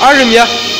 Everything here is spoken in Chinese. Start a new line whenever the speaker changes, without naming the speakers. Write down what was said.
二十米。